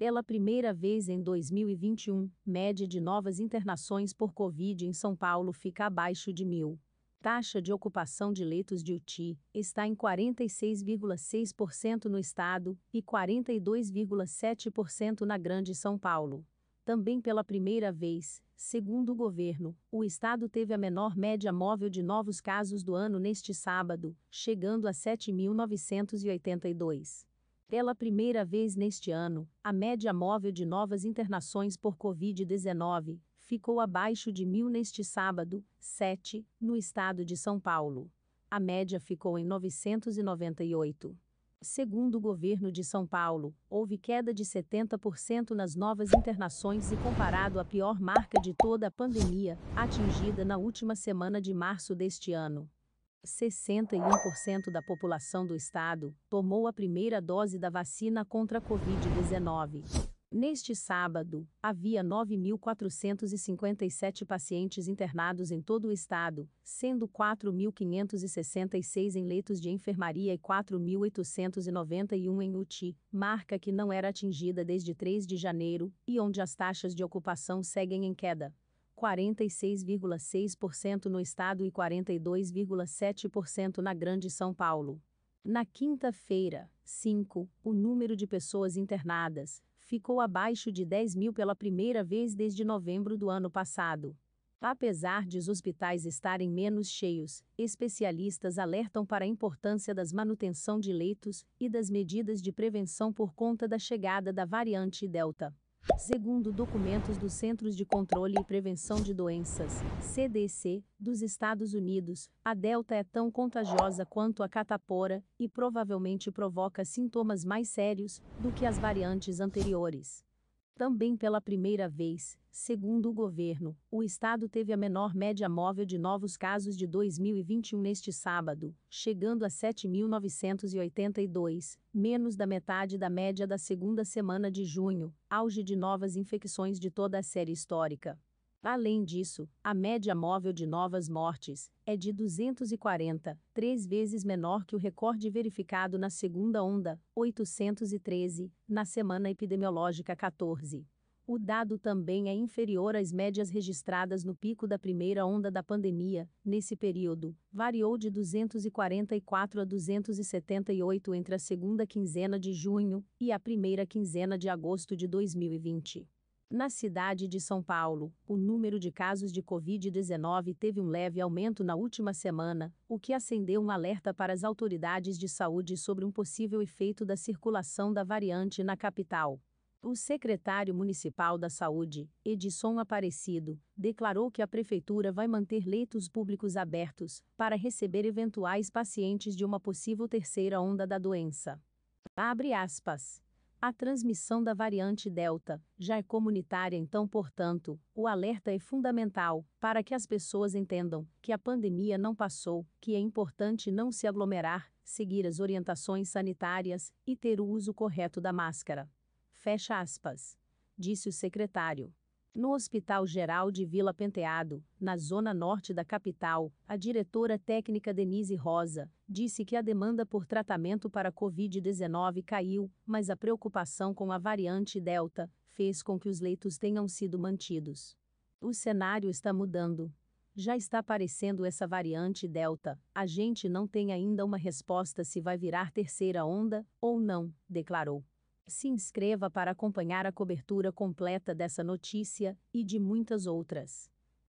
Pela primeira vez em 2021, média de novas internações por Covid em São Paulo fica abaixo de mil. Taxa de ocupação de leitos de UTI está em 46,6% no estado e 42,7% na Grande São Paulo. Também pela primeira vez, segundo o governo, o estado teve a menor média móvel de novos casos do ano neste sábado, chegando a 7.982. Pela primeira vez neste ano, a média móvel de novas internações por Covid-19 ficou abaixo de mil neste sábado, 7, no estado de São Paulo. A média ficou em 998. Segundo o governo de São Paulo, houve queda de 70% nas novas internações e comparado à pior marca de toda a pandemia, atingida na última semana de março deste ano. 61% da população do estado tomou a primeira dose da vacina contra a Covid-19. Neste sábado, havia 9.457 pacientes internados em todo o estado, sendo 4.566 em leitos de enfermaria e 4.891 em UTI, marca que não era atingida desde 3 de janeiro e onde as taxas de ocupação seguem em queda. 46,6% no estado e 42,7% na Grande São Paulo. Na quinta-feira, 5, o número de pessoas internadas ficou abaixo de 10 mil pela primeira vez desde novembro do ano passado. Apesar de os hospitais estarem menos cheios, especialistas alertam para a importância das manutenção de leitos e das medidas de prevenção por conta da chegada da variante Delta. Segundo documentos dos Centros de Controle e Prevenção de Doenças, CDC, dos Estados Unidos, a Delta é tão contagiosa quanto a catapora e provavelmente provoca sintomas mais sérios do que as variantes anteriores. Também pela primeira vez, segundo o governo, o estado teve a menor média móvel de novos casos de 2021 neste sábado, chegando a 7.982, menos da metade da média da segunda semana de junho, auge de novas infecções de toda a série histórica. Além disso, a média móvel de novas mortes é de 240, três vezes menor que o recorde verificado na segunda onda, 813, na semana epidemiológica 14. O dado também é inferior às médias registradas no pico da primeira onda da pandemia. Nesse período, variou de 244 a 278 entre a segunda quinzena de junho e a primeira quinzena de agosto de 2020. Na cidade de São Paulo, o número de casos de Covid-19 teve um leve aumento na última semana, o que acendeu um alerta para as autoridades de saúde sobre um possível efeito da circulação da variante na capital. O secretário municipal da Saúde, Edson Aparecido, declarou que a prefeitura vai manter leitos públicos abertos para receber eventuais pacientes de uma possível terceira onda da doença. Abre aspas. A transmissão da variante Delta já é comunitária, então, portanto, o alerta é fundamental para que as pessoas entendam que a pandemia não passou, que é importante não se aglomerar, seguir as orientações sanitárias e ter o uso correto da máscara. Fecha aspas. Disse o secretário. No Hospital Geral de Vila Penteado, na zona norte da capital, a diretora técnica Denise Rosa disse que a demanda por tratamento para Covid-19 caiu, mas a preocupação com a variante Delta fez com que os leitos tenham sido mantidos. O cenário está mudando. Já está aparecendo essa variante Delta. A gente não tem ainda uma resposta se vai virar terceira onda ou não, declarou. Se inscreva para acompanhar a cobertura completa dessa notícia e de muitas outras.